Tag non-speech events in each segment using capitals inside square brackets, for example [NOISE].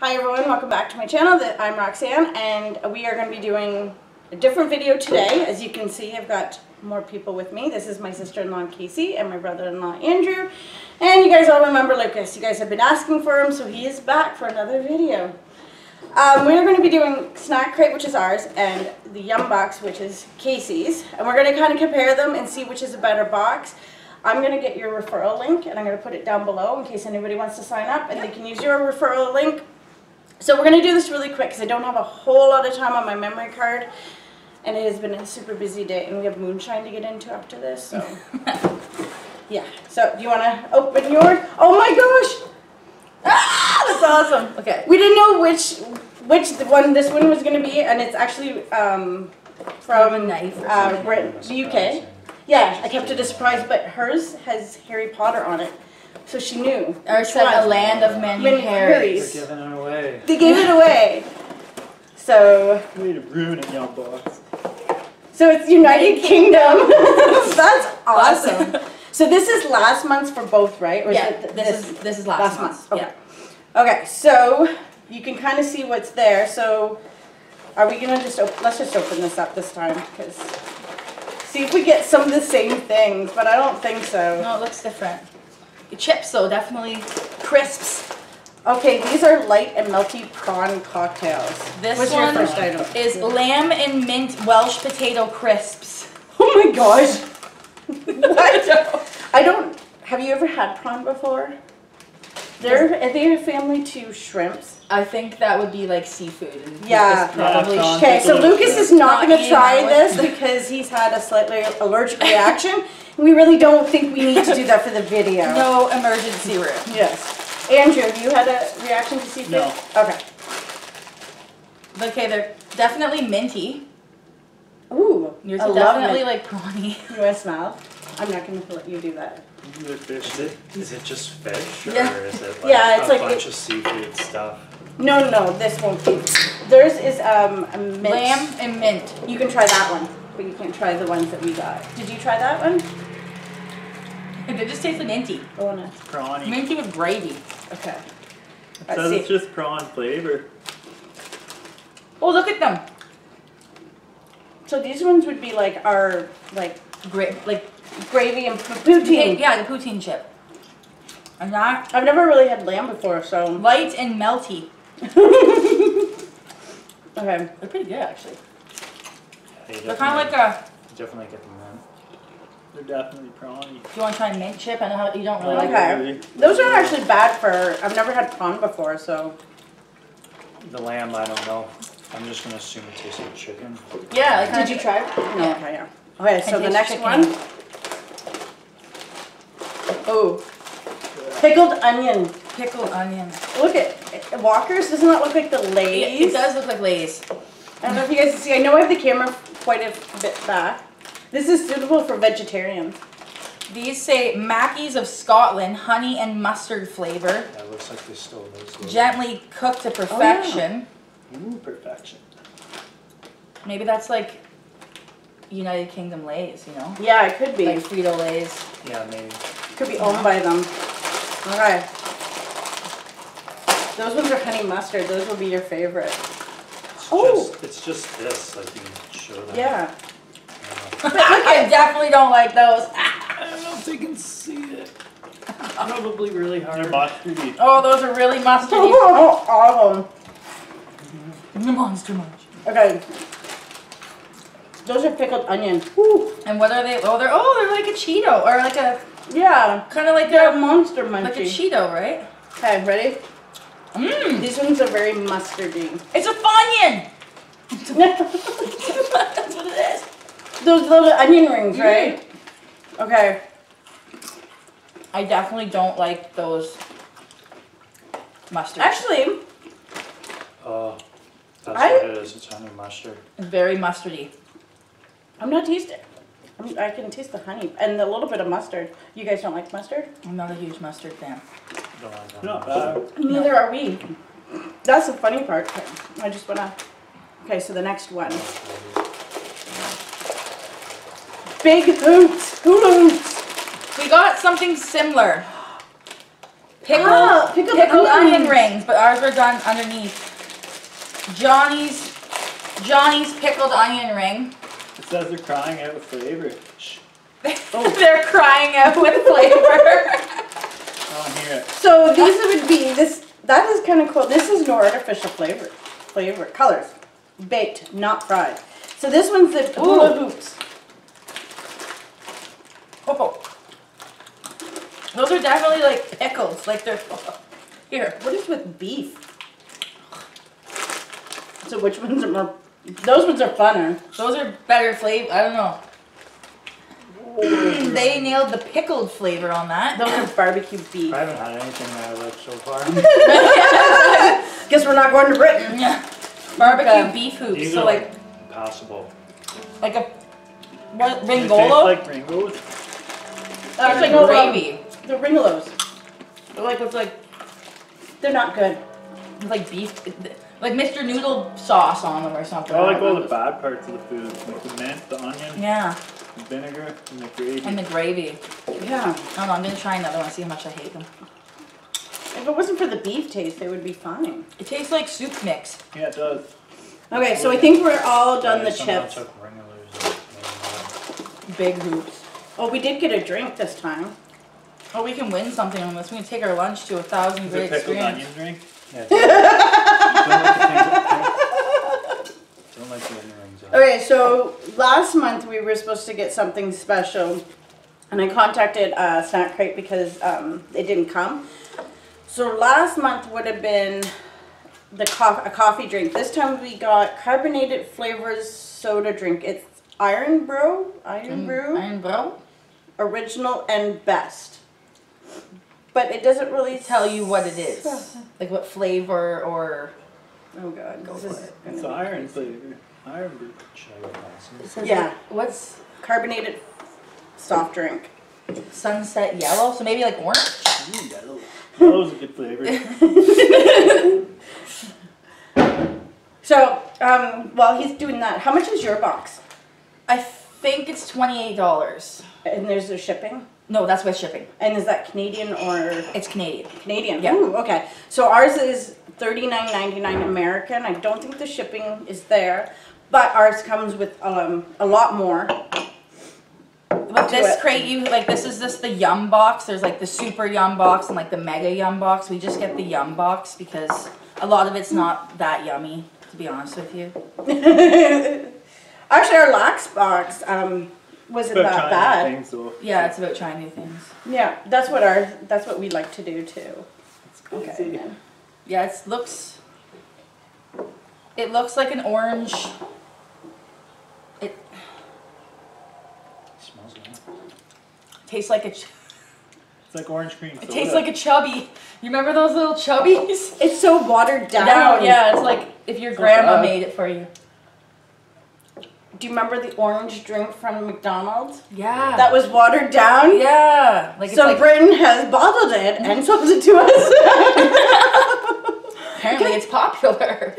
Hi everyone, welcome back to my channel. I'm Roxanne and we are going to be doing a different video today. As you can see, I've got more people with me. This is my sister-in-law Casey and my brother-in-law Andrew. And you guys all remember Lucas. You guys have been asking for him, so he is back for another video. Um, we're going to be doing Snack Crate, which is ours, and the Yum Box, which is Casey's. And we're going to kind of compare them and see which is a better box. I'm going to get your referral link, and I'm going to put it down below in case anybody wants to sign up, and they can use your referral link. So we're going to do this really quick because I don't have a whole lot of time on my memory card. And it has been a super busy day, and we have moonshine to get into after this, so. [LAUGHS] yeah, so do you want to open yours? Oh my gosh! Ah, that's awesome. Okay. We didn't know which which the one this one was gonna be, and it's actually um, from or uh, something. Brit- the UK. Yeah, I kept it a surprise, but hers has Harry Potter on it, so she knew. Ours which said a land of many Many Harrys. Harrys. They're giving it away. They gave it away. So, Way to ruin it, Yum Box. so it's United United Kingdom. [LAUGHS] That's awesome. Awesome. So this is last month's for both, right? Or is Yeah, it th- this is this is last, last month. month? Yeah. Okay. Okay, so you can kind of see what's there. So are we gonna just op- let's just open this up this time because see if we get some of the same things, but I don't think so. No, it looks different. Chips so definitely crisps. Okay, these are light and melty prawn cocktails. This What's one your first item? is lamb and mint Welsh potato crisps. Oh my gosh! [LAUGHS] what? I don't. Have you ever had prawn before? They're are they a family to shrimps? I think that would be like seafood. And Yeah. Probably. Yeah, Okay, so Lucas is not Not going to try this [LAUGHS] because he's had a slightly allergic reaction. [LAUGHS] We really don't think we need to do that for the [LAUGHS] video. no emergency room. Yes. Andrew, have you had a reaction to seafood? No. Okay. Okay, they're definitely minty. Ooh, Yours I are love definitely like prawny. You want to smell? I'm not going to let you do that. They're fish. Is it is it just fish or Yeah. is it like Yeah, it's a like bunch it- of seafood stuff? No, no, no, this won't be. Theirs is um, a mint. Lamb and mint. You can try that one, but you can't try the ones that we got. Did you try that one? They just taste like minty. Oh, no. Prawny. Minty with gravy. Okay. It Let's says see. it's just prawn flavor. Oh, look at them. So these ones would be like our like Gra- like gravy and poutine. poutine. Yeah, the poutine chip. And that I've never really had lamb before, so light and melty. [LAUGHS] okay. They're pretty good actually. Yeah, They're kind of like a. definitely get them in. They're definitely prawny. Do you want to try mint chip? I know how you don't really like. Okay. Those aren't actually bad for. I've never had prawn before, so The lamb, I don't know. I'm just gonna assume it tastes like chicken. Yeah. Like did you try? it? No. Yeah. Okay, yeah. Okay, so the next chicken-y. one. Oh, pickled onion. Pickled onion. Look at Walker's. Doesn't that look like the It, Lay's? it does look like Lay's. I don't know if you guys can see. I know I have the camera quite a bit back. This is suitable for vegetarians. These say Mackie's of Scotland, honey and mustard flavor, Yeah, it looks like they stole those. little- gently cooked to oh, perfection. Oh Ooh, perfection. Maybe that's like United Kingdom Lay's, you know? Yeah, it could be. Like Frito Lay's. Yeah, maybe. Could be owned by them. Okay. Those ones are honey mustard. Those will be your favorite. It's Oh. just it's just this, like you show them. Yeah. I I definitely don't like those. [LAUGHS] I don't know if they can see it. Probably really hard. They're mustardy. Oh, those are really mustardy. All of them. the monster munch. Okay. Those are pickled onions. Woo. And what are they? Oh, they're oh, they're like a Cheeto or like a Yeah. kind of like They're a monster munch. like a. Cheeto, right? Okay, ready? Mmm, These ones are very mustardy. it's a Funyun. That's what it is. Those little onion rings, right? Okay. I definitely don't like those mustard. Actually, Oh, that's I- what it is. It's honey mustard. Very mustardy. I'm not tasting. I'm, I can taste the honey and a little bit of mustard. You guys don't like mustard? I'm not a huge mustard fan. Don't like honey Not mustard. bad. Neither are we. That's the funny part. I just wanna. Okay, so the next one. Big hoops. Hula hoops. We got something similar. Pickled, Ah, pickled pickled, onion onions. rings, but ours were done underneath. Johnny's, Johnny's pickled onion ring. It says they're crying out with flavor. Shh, [LAUGHS] They're crying out with flavor. I don't hear it. So these would be this. That is kind of cool. This is no artificial flavor. Flavor colors, baked, not fried. So this one's the hula hoops. Oh. Those are definitely like pickles, like they're, [LAUGHS] here. What is with beef? So which ones are more? Those ones are funner. Those are better flavor, I don't know. [CLEARS THROAT] They nailed the pickled flavor on that. Those are barbecue beef. I haven't had anything that I like so far. [LAUGHS] Guess we're not going to Britain. Yeah. Barbecue Okay. beef hoops, These so are like, like passable. like a, what, They taste ringolo? like Ringos. Uh, It's like no, um, gravy. The ringolos. Or like with like, They're not good. with like beef, like Mr. Noodle sauce on them or something. I like all the bad parts of the food, like the mint, the onion, Yeah, the vinegar, and the gravy. and the gravy. Yeah. I don't know, I'm gonna try another one, see how much I hate them. If it wasn't for the beef taste, they would be fine. It tastes like soup mix. yeah, it does. Okay, so I think we're all done the Somehow chips. took Ringler's and made Big hoops. Oh, we did get a drink this time. Oh, we can win something on this. We can take our lunch to a thousand Is great it pickled experience. onion drink? Yeah, [LAUGHS] don't like the onion rings. though. Okay, so last month we were supposed to get something special, and I contacted uh, Snack Crate because um, it didn't come. So last month would have been the co- a coffee drink. This time we got carbonated flavors soda drink. It's Irn-Bru, Iron Brew, Iron Bro? Original and best. But it doesn't really Tell you what it is. [LAUGHS] Like what flavor or. Oh god, Go this for is it. It's iron flavor. Irn-Bru. Should I go past it it? says Yeah. like- What's carbonated soft drink. sunset yellow? So maybe like orange? Ooh, yellow. Yellow's a good flavor. [LAUGHS] So, um, while he's doing that, how much is your box? I think it's twenty-eight dollars. And there's the shipping. No, that's with shipping. And is that Canadian or It's Canadian. Canadian? Yeah. Ooh, okay. So ours is thirty nine ninety nine American. I don't think the shipping is there, but ours comes with um, a lot more. With this it. crate, you like this is just the yum box. There's like the super yum box and like the mega yum box. We just get the yum box because a lot of it's not that yummy, to be honest with you. [LAUGHS] Actually, our lax box um, wasn't About that trying bad. things though. Yeah, it's about trying new things. Yeah, that's what our that's what we like to do too. It's Okay. then. Yeah, it looks. It looks like an orange. It Smells good. tastes like a. Ch- It's like orange cream soda. it tastes like a chubby. You remember those little chubbies? It's so watered [LAUGHS] down. No, yeah, it's like if your grandma bad. made it for you. Do you remember the orange drink from McDonald's? Yeah. That was watered down. yeah. Like so like Britain has bottled it and sold it to us. [LAUGHS] apparently it's popular.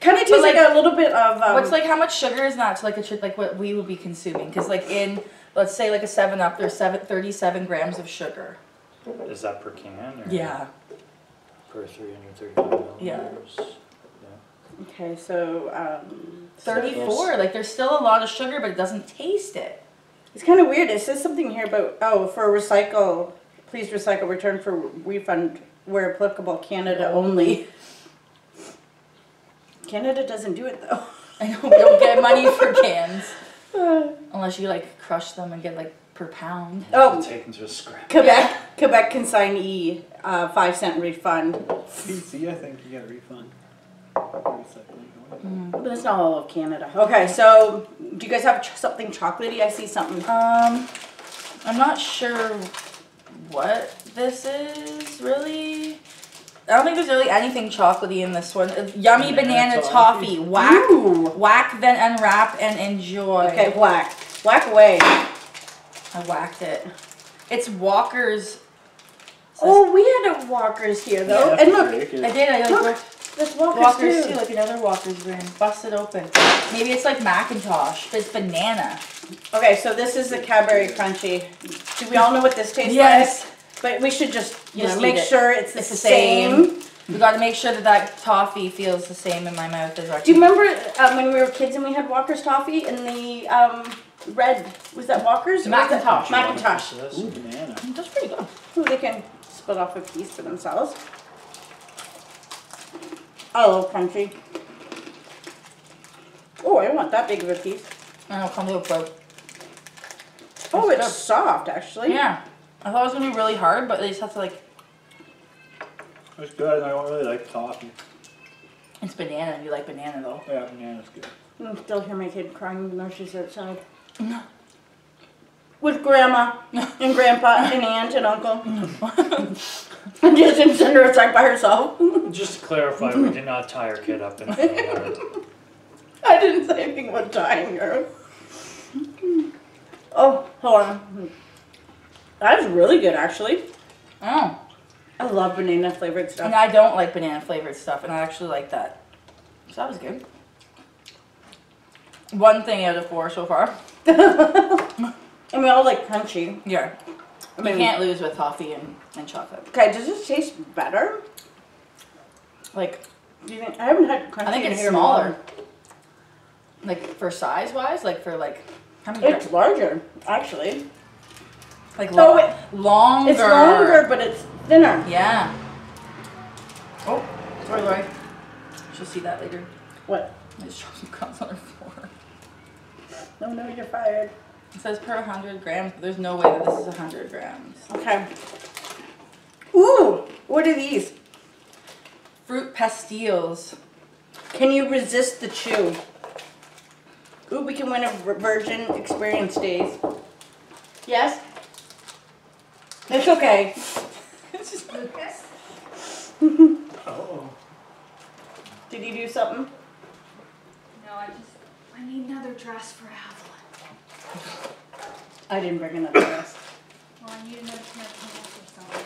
kind of tastes like- like, a little bit of. Um, What's like how much sugar is that to like a tr- like what we would be consuming? Because like in let's say like a Seven Up, there's seven, 37 grams of sugar. Is that per can or? Yeah. Per three hundred thirty-five Yeah. Milliliters? Okay, so um, 34. Like there's still a lot of sugar, but it doesn't taste it. it's kind of weird. It says something here about oh, for recycle, please recycle, return for refund where applicable, Canada only. Canada doesn't do it though. I know we don't get money for [LAUGHS] cans [LAUGHS] unless you like crush them and get like per pound. Oh. take them to a scrap. Quebec, Quebec consignee, uh, five cent refund. PC, I think you get a refund. Recycling. But that's not all of Canada. Okay, so do you guys have ch- something chocolatey? I see something. Um, I'm not sure what this is really. I don't think there's really anything chocolatey in this one. Uh, Yummy Banana banana toffee. toffee. Whack, Ooh. whack, then unwrap and enjoy. Okay, whack. Whack away. I whacked it. It's Walker's. Oh, we had a Walker's here though. Yeah, and look, break. I did. I like Look, worked there's Walker's, Walker's too. too, like another Walker's brand. Bust it open. Maybe it's like Mackintosh, but it's banana. Okay, so this is the Cadbury Crunchie. Do we all know what this tastes like? Yes. But we should just, you Just know, make it. sure it's the It's same. same. We gotta make sure that that toffee feels the same in my mouth as our. Do you remember um, when we were kids and we had Walker's toffee in the um, red? Was that Walker's? Or Mackintosh. Mackintosh. This. Ooh, banana. That's pretty good. Ooh, they can split off a piece for themselves. I love Crunchie. Oh, I don't want that big of a piece. I know, come to a pro. Oh, That's it's soft actually. Yeah. I thought it was gonna be really hard, but they just have to like. It's good. And I don't really like toffee. It's banana. and You like banana though. Yeah, banana's good. I can still hear my kid crying even though she's outside. With grandma and grandpa and aunt and uncle. [LAUGHS] [LAUGHS] and just didn't send her outside by herself. [LAUGHS] Just to clarify, we did not tie her kid up in a. I didn't say anything about tying her. Oh, hold on. That is really good actually. Oh. I love banana flavored stuff. And stuff. I don't like banana flavored stuff, and I actually like that. So that was good. One thing out of four so far. And we all like Crunchie. Yeah. I mean, You can't lose with toffee and, and chocolate. okay, does this taste better? Like, Do you think I haven't had Crunchie I think it's smaller. Like for size wise, like for like how many? It's larger, actually. like lo- it- longer. It's longer, but it's thinner. Yeah. Oh, sorry, Lori. She'll see that later. What? I just dropped some crumbs on her floor. No, no, you're fired. It says per 100 grams, but there's no way that this is 100 grams. Okay. Ooh, what are these? Fruit pastilles. Can you resist the chew? Ooh, we can win a Virgin Experience Days. Yes? It's okay. [LAUGHS] It's okay. oh. Did you do something? No, I just I need another dress for Evelyn. I didn't bring another dress. Well, I need another pair of pants or something.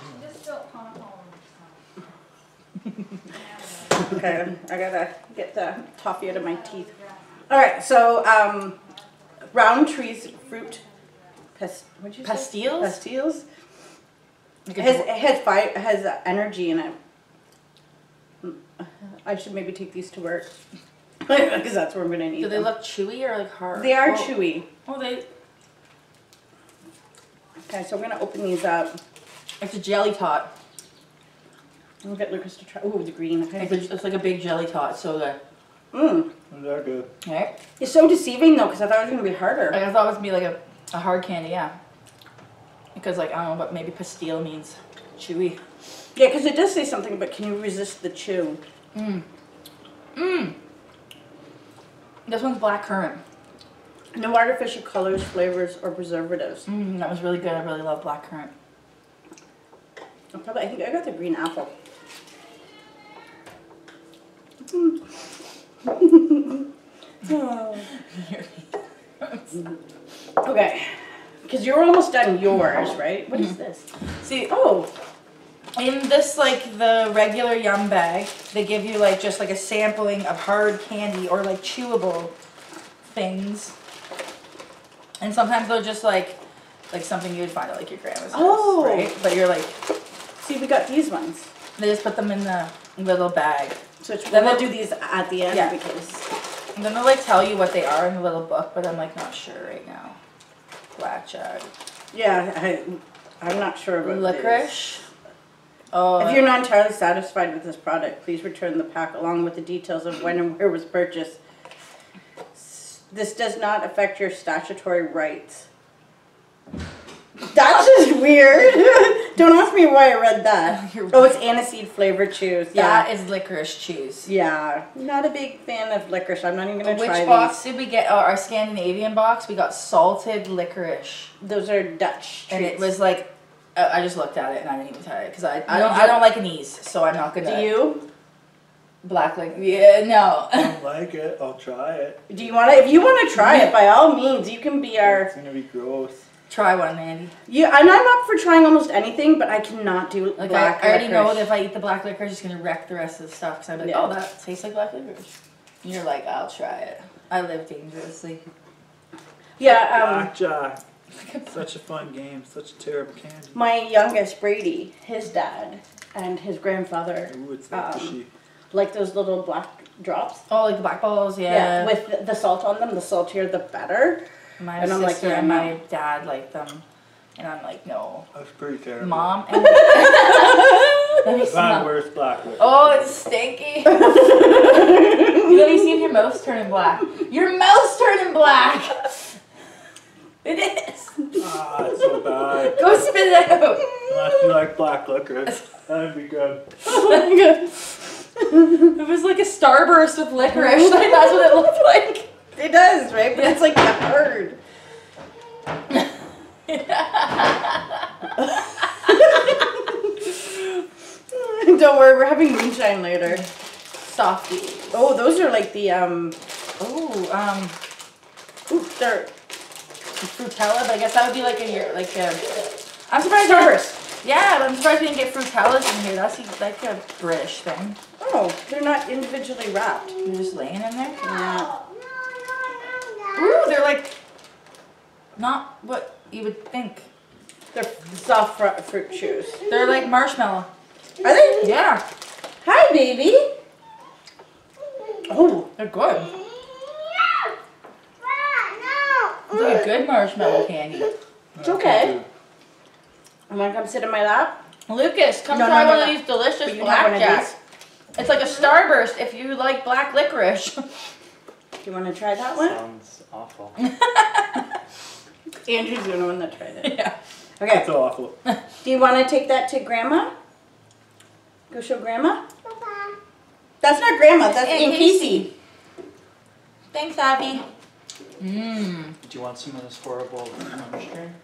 She just built Hong or something. Okay, I gotta get the toffee out of my teeth. All right, so um, Rowntree's fruit past, what'd you say? Pastilles? Pastilles. It has it has fi- has uh, energy in it. Mm, I should maybe take these to work [LAUGHS] because that's where I'm gonna need Do they them. look chewy or like hard? They are oh. chewy. Oh, they. Okay, so I'm gonna open these up. It's a jelly tot. I'll get Lucas to try. Oh, the green. It's, a, it's like a big jelly tot. So good. Mm. They're good. Right? It's so deceiving though because I thought it was gonna be harder. Like I thought it was gonna be like a, a hard candy, yeah. Because like I don't know, but maybe pastille means chewy. Yeah, because it does say something, but can you resist the chew? Mmm. Mmm. This one's black currant. No artificial colors, flavors, or preservatives. Mmm, that was really good. I really love black currant. I probably, I think I got the green apple. Oh. [LAUGHS] Okay, because you're almost done yours, right? What is mm-hmm. this? See, Oh, in this like the regular yum bag, they give you like just like a sampling of hard candy or like chewable things. And sometimes they're just like like something you would find at like your grandma's house, Oh. right? But you're like see, we got these ones. they just put them in the little bag. So it's, Then we'll- do these at the end Yeah. because And then they'll like tell you what they are in the little book, but I'm like not sure right now. Blackjack. yeah, I, I'm not sure about. Licorice. Oh If you're not entirely satisfied with this product, please return the pack along with the details of when and where it was purchased. This does not affect your statutory rights. That's just weird. [LAUGHS] Don't ask me why I read that. [LAUGHS] You're Oh, it's aniseed flavored chews. Yeah. that is licorice chews. Yeah. Not a big fan of licorice. I'm not even gonna try Which box did we get? Oh, our Scandinavian box. We got salted licorice. Those are Dutch treats. and it was like, I just looked at it and I didn't even try it because I, I don't I don't like anise, so I'm not gonna. Do you? Black like yeah no. I don't [LAUGHS] like it. I'll try it. Do you want to? If you want to try it, by all means, you can be our. It's gonna be gross. Try one, Mandy. Yeah, and I'm up for trying almost anything, but I cannot do Like black I, I already know that if I eat the black licorice, it's gonna wreck the rest of the stuff. Because I'm like, Yeah. oh, that tastes like black licorice. And you're like, I'll try it. I live dangerously. Yeah, um, Blackjack. [LAUGHS] Such a fun game. Such a terrible candy. My youngest, Brady, his dad and his grandfather Ooh, it's like Um, like those little black drops. Oh, like the black balls, yeah. with the, the salt on them. The saltier, the better. my and I'm like, sister yeah, and no. my dad like them, and I'm like, no, That's pretty terrible. mom. [LAUGHS] And [LAUGHS] let me Fine, black liquor? Oh, it's stinky. you let me see if your mouth's turning black. Your mouth's turning black. It is. Ah, it's so bad. Go spit it out. Unless you like black liquor, that'd be good. It was like a starburst with licorice. Like that's what it looked like. It does, right? But it's like the herd. [LAUGHS] Don't worry, we're having moonshine later. Softy. Oh, those are like the um. Oh, um, Ooh, they're Fruittella, but I guess that would be like a year, like a. I'm surprised. Starburst. [LAUGHS] Yeah, but I'm surprised we didn't get Fruittellas in here. That's like a British thing. oh, they're not individually wrapped. They're just laying in there. Yeah. Ooh, they're like not what you would think. They're soft fru- fruit chews. They're like marshmallow. Are they? Yeah, Hi, baby. Oh, they're good. It's a good marshmallow candy. it's okay. I'm gonna come sit in my lap. Lucas, come No, try no, no, one no. of these delicious But you have one of blackjacks. It's like a starburst if you like black licorice. [LAUGHS] Do you want to try that one? Sounds awful. [LAUGHS] Andrew's the only one that tried it. yeah. Okay. That's so awful. [LAUGHS] Do you want to take that to Grandma? Go show Grandma. That's not Grandma. That's Aunt Aunt Casey. Thanks, Abby. Mmm. Do you want some of this horrible munchkin?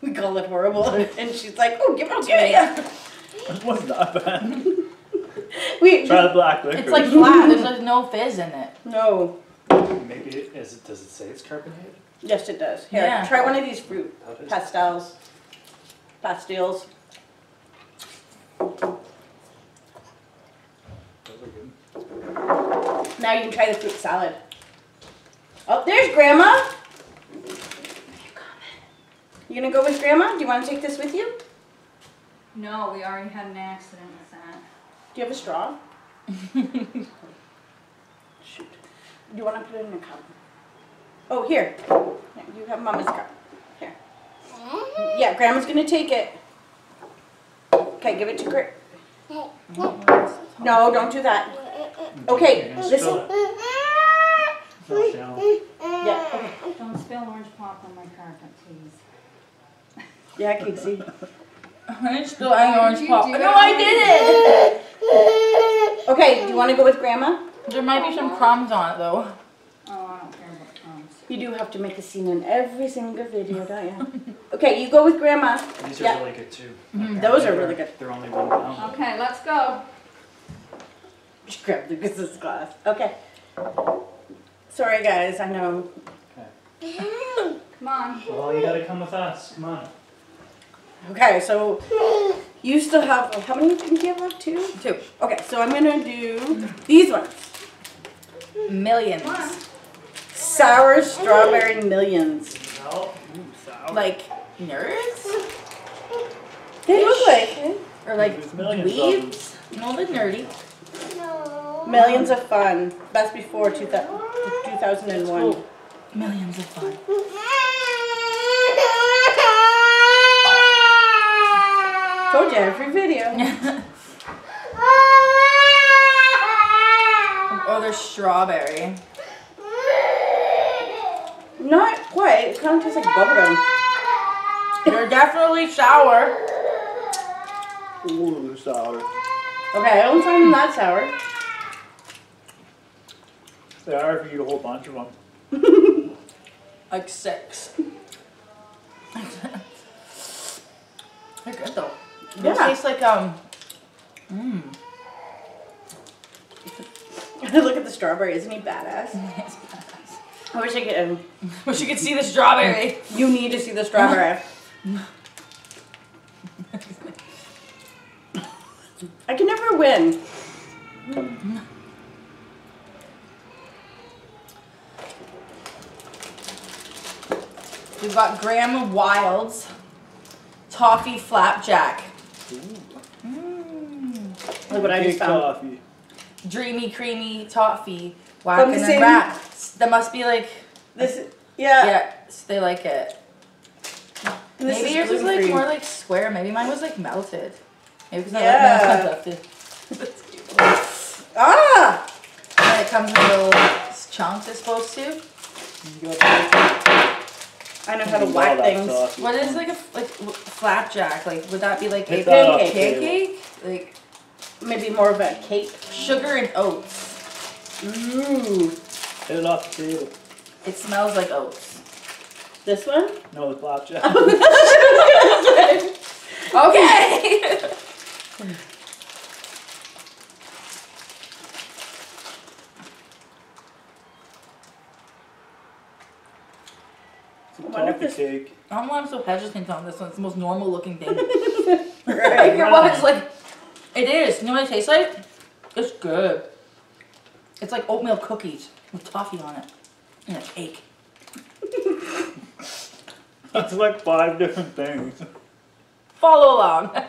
We call it horrible, [LAUGHS] and she's like, "Oh, give it to give it me." It wasn't that bad. [LAUGHS] We Try the black liquor. It's like flat. There's like no fizz in it. no. Maybe it is. It, does it say it's carbonated? Yes, it does. Here, Yeah. try one of these fruit That is. pastels, pastilles. Those are good. Now you can try the fruit salad. Oh, there's Grandma. You gonna go with Grandma? Do you want to take this with you? No, we already had an accident with that. Do you have a straw? [LAUGHS] Shoot. Do you want to put it in a cup? Oh, here. You have Mama's cup. Here. Mm-hmm. Yeah, Grandma's gonna take it. Okay, give it to Gra- No, don't do that. Okay, You're gonna listen. spill it. Down. Yeah, okay. Don't spill orange pop on my carpet, please. Yeah, Casey. I didn't spill any orange you pop. do No, it? I didn't. Okay, do you want to go with Grandma? There might be some crumbs on it though. Oh, I don't care about crumbs. You do have to make a scene in every single video, don't you? Okay, you go with Grandma. These are Yeah. really good too. Mhm, those They're- really good. They're only one pound. Okay, let's go. Just grab Lucas's glass. Okay. Sorry, guys. I know. Come on. Well, you gotta come with us. Come on. Okay, so you still have how many do you have left? Two. Two Okay, so I'm gonna do these ones. millions. On. Sour strawberry millions. No. Sour. Like nerds They look like or like There's millions of them. Dweebs. No, millions of fun. Best before 2000, 2001. Millions of fun. Told you every video. [LAUGHS] [LAUGHS] oh, there's strawberry. Not quite. It kind of tastes like bubblegum. They're definitely sour. Ooh, they're sour. Okay, I don't find them that sour. They are if you eat a whole bunch of them. [LAUGHS] Like six. They're good though. They Yeah. taste like um. Mmm. [LAUGHS] Look at the strawberry. Isn't he badass? [LAUGHS] I wish I could. Um, Wish you could see the strawberry. you need to see the strawberry. I can never win. We've got Grandma Wild's toffee flapjack. Mm. Look what I just found. Coffee. Dreamy, creamy toffee. From Whacking the and same- wraps. That must be like, This, yeah. yeah, so they like it. this Maybe is yours was like more like square. Maybe mine was like melted. Maybe because Yeah. I like melted. [LAUGHS] Ah! And it comes in little chunks, it's supposed to. You got that? I know how to All whack things. sauce. What is like a like flapjack? Like would that be like Hit a that off the pancake? Like Maybe more of a cake. sugar and oats. Ooh. Hit it off the table. It smells like oats. This one? No, the flapjack. [LAUGHS] Okay. [LAUGHS] Some wonder if toffee this- cake. I don't know why I'm so hesitant on this one. It's the most normal looking thing. [LAUGHS] Right. Your body's like, it is. You know what it tastes like? It's good. It's like oatmeal cookies with toffee on it and a cake. [LAUGHS] That's like five different things. Follow along. [LAUGHS] we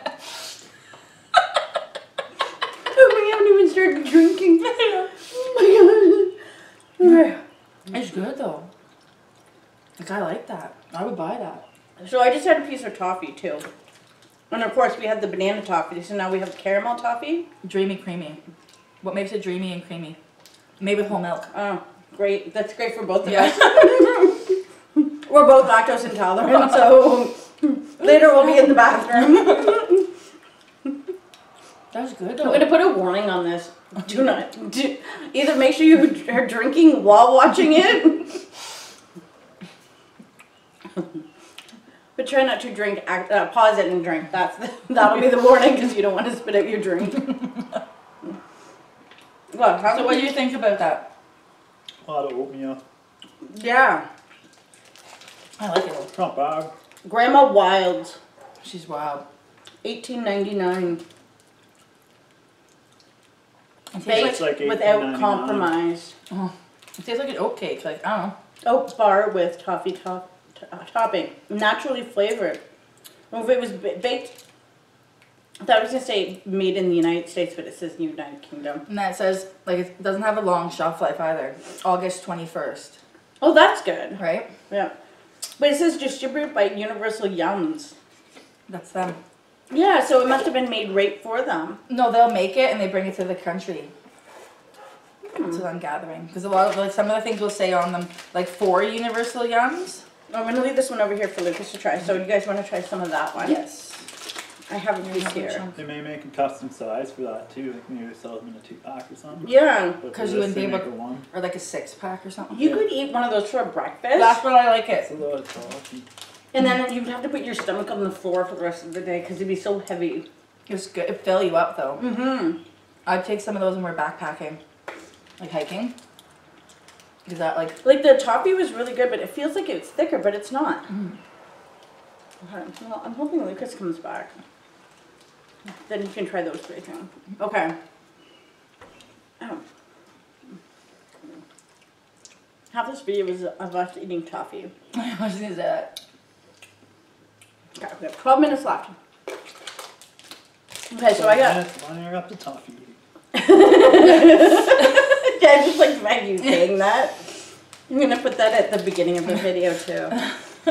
haven't even started drinking. Oh my god. it's good though. Like I like that. I would buy that. So I just had a piece of toffee too. And of course we had the banana toffee, so now we have caramel toffee. Dreamy creamy. What makes it dreamy and creamy? Made with whole milk. Oh, great. That's great for both of Yeah. us. [LAUGHS] We're both lactose intolerant, so [LAUGHS] later we'll be in the bathroom. [LAUGHS] That's good I'm gonna put a warning on this. Do not. Do, either make sure you are drinking while watching it. But try not to drink. act- Uh, pause it and drink. That's the, [LAUGHS] that'll be the warning because you don't want to spit out your drink. [LAUGHS] Well, how So what do you think about that? A lot of oatmeal. Yeah, I like it. It's not bad. Grandma Wild, She's wild. eighteen ninety nine. It tastes Baked It's like without $18.99. compromise. like, it tastes like an oat cake. Like I don't know. Oat bar with toffee top, uh, topping, naturally flavored. Well, if it was baked, I thought I was gonna say made in the United States, but it says United Kingdom. And that says like it doesn't have a long shelf life either. August twenty first, Oh, that's good. right? Yeah, but it says distributed by Universal Yums. That's them. Yeah, so it must have been made right for them. No, they'll make it and they bring it to the country. That's what I'm gathering. Because a lot of like some of the things will say on them like for Universal Yums. Oh, I'm gonna leave this one over here for Lucas to try. So you guys want to try some of that one? Yes. I have a piece here. They may make a custom size for that too. Like maybe sell them in a two pack or something. Yeah, because you wouldn't be able- make a one. Or like a six pack or something. you could eat one of those for breakfast. That's what I like It's it. a lot of toffee. And then you'd have to put your stomach on the floor for the rest of the day because it'd be so heavy. It's good. It fill you up though. Mm-hmm. I'd take some of those when we're backpacking, like hiking. Is that like Like the toffee was really good, but it feels like it's thicker, but it's not. Mm. Okay, well, I'm hoping Lucas comes back. Then you can try those three things. Okay. Oh. Half this video was of us eating toffee. I was gonna say that. Okay, we have 12 minutes left. Okay, so I got. Minutes, One hour up to toffee. Yeah, I just like Maggie saying that. I'm gonna put that at the beginning of the video too.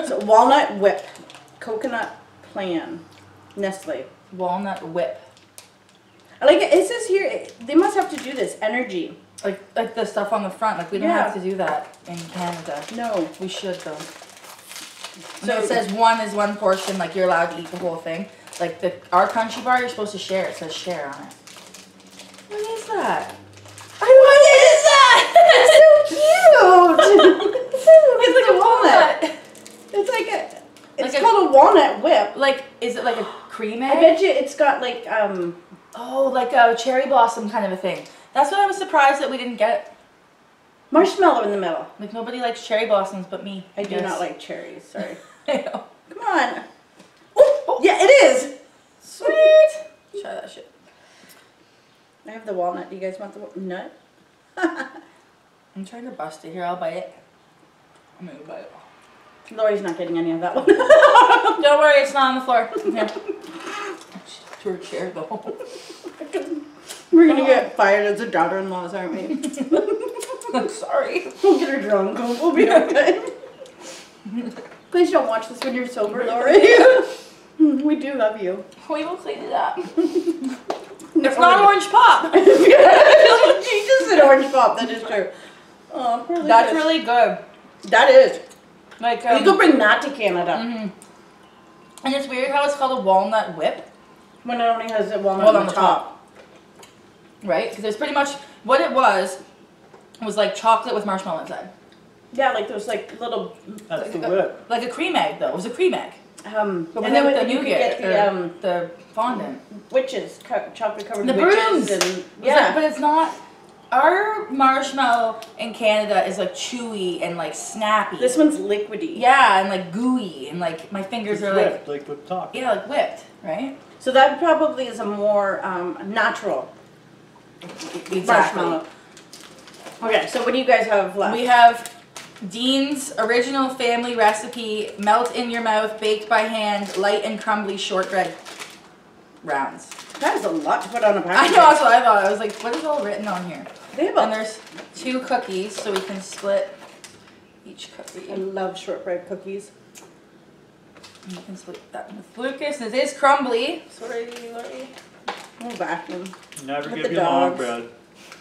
So walnut whip, coconut plan, Nestle. Walnut whip. I like it. It says here they must have to do this energy. Like like the stuff on the front. Like we don't Yeah. have to do that in Canada. No. We should though. So it says one is one portion, like you're allowed to eat the whole thing. Like the our country bar, you're supposed to share. It says share on it. What is that? What is that? so [LAUGHS] cute. [LAUGHS] it's like a walnut. It's like a. It's Like called a walnut whip. Like is it like a cream I bet you it's got like um. Oh, like a cherry blossom kind of a thing. That's what I was surprised that we didn't get. Marshmallow in the middle. Like nobody likes cherry blossoms but me. I do guess. not like cherries. Sorry. [LAUGHS] I know. Come on. Oh, yeah, it is. Sweet. Try that shit. I have the walnut. Do you guys want the nut? [LAUGHS] I'm trying to bust it here. I'll bite it. I'm gonna bite it. Lori's not getting any of that one. [LAUGHS] Don't worry, it's not on the floor. To her chair though. We're gonna get fired as a daughter-in-laws, aren't we? I'm [LAUGHS] sorry. We'll get her drunk. We'll be okay. Please don't watch this when you're sober, Lori. [LAUGHS] we do love you. We will clean it up. It's [LAUGHS] It's not orange pop. she just said orange pop. That is true. Oh, poor That's Lucas. really good. That is. Like you um, could bring that to Canada mhm. And it's weird how it's called a walnut whip, when it only has a walnut Well, on on the the top. right? Because it's pretty much what it was was like chocolate with marshmallow inside. Yeah, like those like little That's the whip. Like a cream egg though. It was a cream egg. um. But and then then with the you could nougat get the um the fondant. witches, co- chocolate covered The witches, brooms. and Yeah, yeah. but it's not. Our marshmallow in Canada is like chewy and like snappy. This one's liquidy. yeah, and like gooey and like my fingers It's are like whipped, like with top. yeah, like whipped, right? So that probably is a more um, natural marshmallow. Okay, so what do you guys have left? We have Dean's original family recipe: melt in your mouth, baked by hand, light and crumbly shortbread rounds. that is a lot to put on a package. I know that's what I thought. I was like, what is all written on here? They have And there's two cookies, so we can split each cookie. I love shortbread cookies. And You can split that with Lucas. this It is crumbly. Sorry, Lori. Oh, vacuum. Never With give the you long dogs. bread.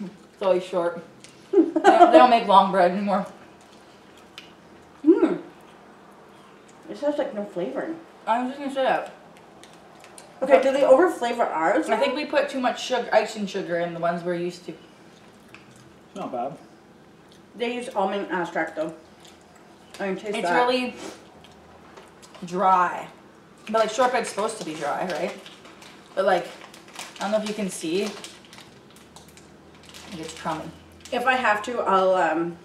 It's always short. They, don't, they don't make long bread anymore. Hmm. This has like no flavoring. I was just gonna say that. Okay, do they over flavor ours? I think we put too much sugar, icing sugar in the ones we're used to. It's not bad. they use almond extract though. I can taste It's that. really dry. But like shortbread's supposed to be dry, right? But like, I don't know if you can see. Like it's crummy. If I have to, I'll um,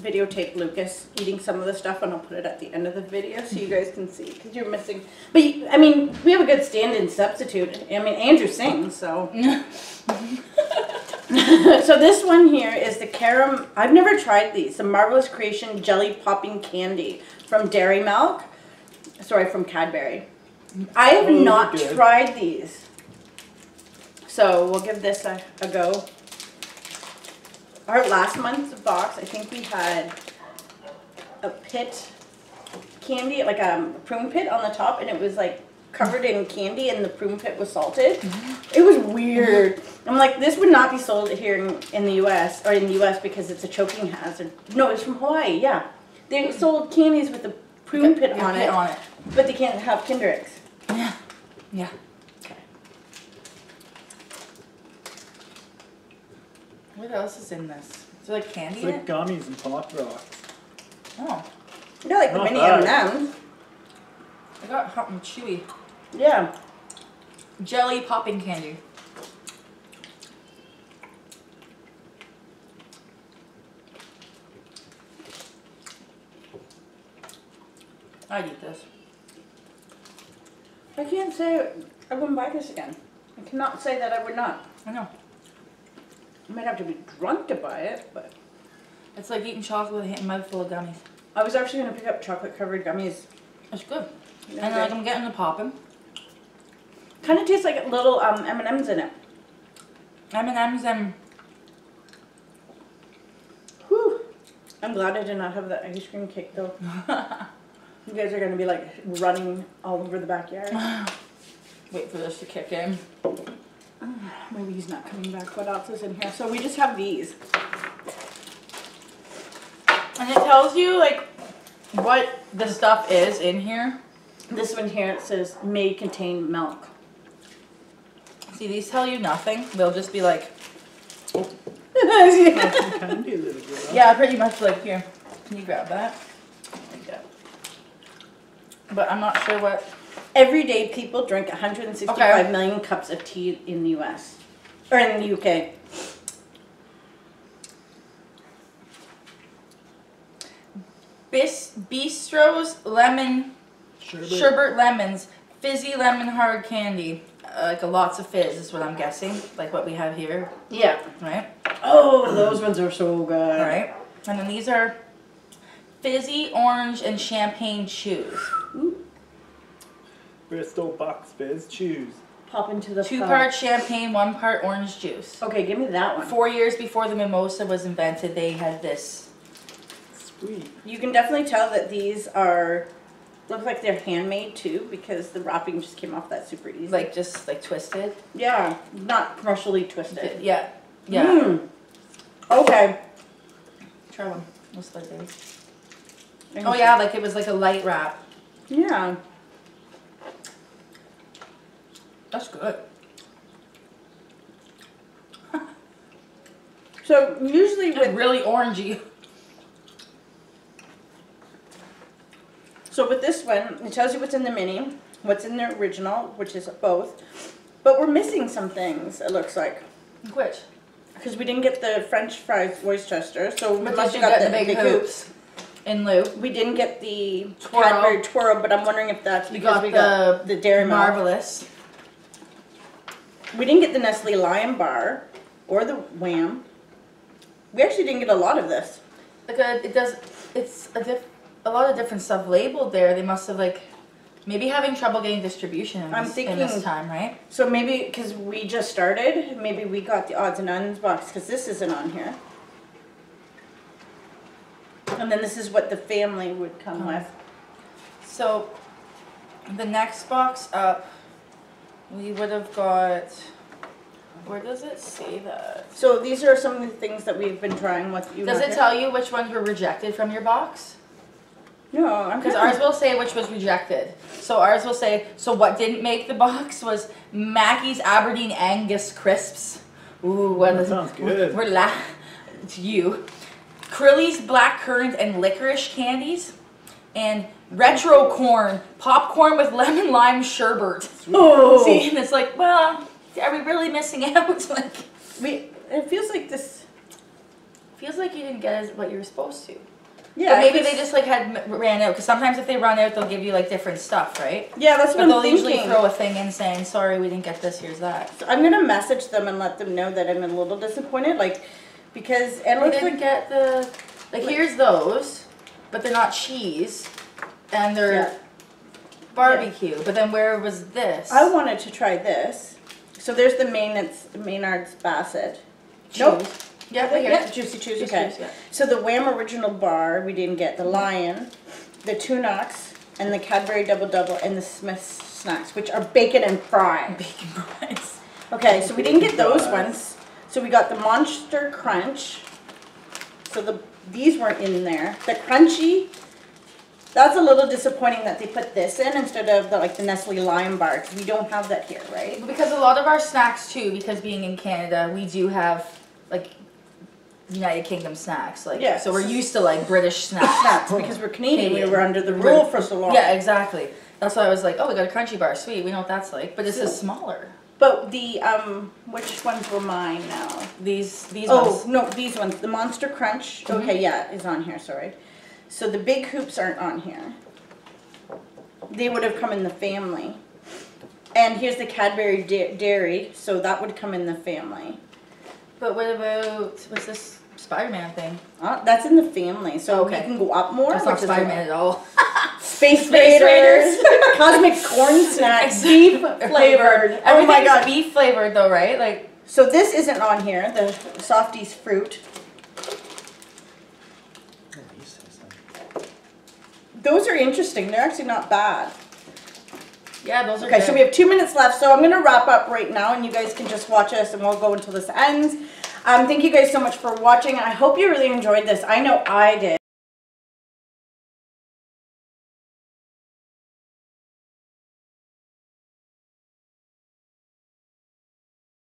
videotape Lucas eating some of the stuff and I'll put it at the end of the video so you guys can see because you're missing. But you- I mean, we have a good stand-in substitute. I mean, Andrew sings, so. [LAUGHS] [LAUGHS] so this one here is the caram. I've never tried these. The Marvelous Creation Jelly Popping Candy from Dairy Milk. Sorry, from Cadbury. I have are not tried these. So we'll give this a, a go. Our last month's box, I think we had a pit candy, like um, a prune pit on the top, and it was like covered in candy, and the prune pit was salted. Mm-hmm. It was weird. I'm like, this would not be sold here in, in the U.S. or in the U.S. because it's a choking hazard. No, it's from Hawaii. Yeah, they sold candies with the prune pit on it, on it. but they can't have Kinder Eggs. Yeah. Yeah. What else is in this? Is there like candy It's in like it? gummies and pop rocks. Oh, They're like oh, the Not mini bad. M&Ms. I got hot and chewy. Yeah. Jelly popping candy. I'd eat this. I can't say I wouldn't buy this again. I cannot say that I would not. I know. I might have to be drunk to buy it, but It's like eating chocolate with a mouthful of gummies. I was actually gonna pick up chocolate covered gummies. It's good. And then like I'm getting the popping. Kind of tastes like little um, M and M's in it. M&M's and Whew. I'm glad I did not have the ice cream cake though. [LAUGHS] You guys are gonna be like running all over the backyard. [LAUGHS] wait for this to kick in. [SIGHS] Maybe he's not coming back. What else is in here? So we just have these. And it tells you like what the stuff is in here. This one here it says may contain milk. See, these tell you nothing. They'll just be like, Have some candy a little bit. huh? yeah, pretty much like here. Can you grab that? Yeah. But I'm not sure what. Every day people drink 165 Okay. million cups of tea in the US. Or in the UK. Bis Bistro's lemon Sherbet. sherbet lemons, fizzy lemon hard candy. Uh, like a lots of fizz is what I'm guessing. Like what we have here, Yeah. right? Oh, those ones are so good. All right. And then these are fizzy orange and champagne chews. Bristol Bucks Fizz Choose. Pop into the Two phone. part champagne, one part orange juice. Okay, give me that one. Four years before the mimosa was invented, they had this. Sweet. You can definitely tell that these are look like they're handmade too because the wrapping just came off that super easy. Like just like twisted. yeah, not commercially twisted. Yeah. Yeah. Mm. Okay. Try one. What's like this? Oh yeah, like it was like a light wrap. Yeah. That's good. [LAUGHS] So usually with really orangey. so with this one, it tells you what's in the mini, what's in the original, which is both. But we're missing some things. It looks like Which? because we didn't get the French fries Worcester, so we But must have got get the, the big hoops. hoops? In lieu. We didn't get the Twirl. Cadbury twirl, but I'm wondering if that's because got we got the Dairy Milk. We didn't get the Nestle Lion Bar or the Wham. We actually didn't get a lot of this. Like a, it does. It's a diff, a lot of different stuff labeled there. They must have like maybe having trouble getting distribution in I'm this, in this thinking- time, right? So maybe because we just started, maybe we got the odds and ends box because this isn't on here. And then this is what the family would come Oh. with. So the next box up, we would have got. Where does it say that? So these are some of the things that we've been trying with you. Does it tell you which ones were rejected from your box? No, I'm Because ours will say which was rejected. So ours will say, so what didn't make the box was Mackie's Aberdeen Angus crisps. Ooh, what That is sounds good. We're la to you. Krilly's black currant and licorice candies. And retro corn, popcorn with lemon lime sherbet. Oh, See, and it's like, well, are we really missing [LAUGHS] out? like, we. It feels like this. feels like you didn't get what you were supposed to. Yeah, but maybe they just like had ran out because sometimes if they run out, they'll give you like different stuff, right? Yeah, that's But what they'll usually throw a thing in saying, "Sorry, we didn't get this. Here's that." So I'm gonna message them and let them know that I'm a little disappointed, like, because it We didn't like get the like. Here's those, but they're not cheese, and they're Yeah. barbecue. But then where was this? I wanted to try this. So there's the main, it's Maynard's Bassett. Nope. Chews. Yeah, right here. Yeah, Juicy Chews, Juicy okay. Chews, yeah. So the Wham original bar, we didn't get the Lion, the Tunnock's, and the Cadbury Double Double, and the Smith's Snacks, which are bacon and fry. [LAUGHS] Bacon fries. Okay, so we didn't get those ones. So we got the Monster Crunch. So the these weren't in there. The Crunchie. That's a little disappointing that they put this in instead of the like the Nestle Lion Bar we don't have that here, right? Because a lot of our snacks too, because being in Canada, we do have like United Kingdom snacks. Like Yeah. so we're used to like British snacks. Snacks because we're Canadian. We were under the rule for so long. Yeah, exactly. That's why I was like, oh, we got a Crunchie bar, sweet. We know what that's like, but this is smaller. But the um, which ones were mine now? These these Oh ones. no, these ones. The Monster Crunch. Mm-hmm. Okay, yeah, is on here. Sorry. So the big hoops aren't on here. They would have come in the family. And here's the Cadbury da- Dairy, so that would come in the family. But what about what's this Spider-Man thing? Uh, that's in the family, so Okay. we can go up more. That's not Spider-Man at all. [LAUGHS] Space, Space Raiders, [LAUGHS] Cosmic Corn [LAUGHS] Snacks, beef flavored. Oh my Everything's god! beef flavored though, right? Like So this isn't on here. The softies fruit. Oh, these things then. Those are interesting. They're actually not bad. yeah, those are Okay, good. so we have two minutes left, so I'm gonna wrap up right now, and you guys can just watch us, and we'll go until this ends. Um, thank you guys so much for watching. I hope you really enjoyed this. I know I did.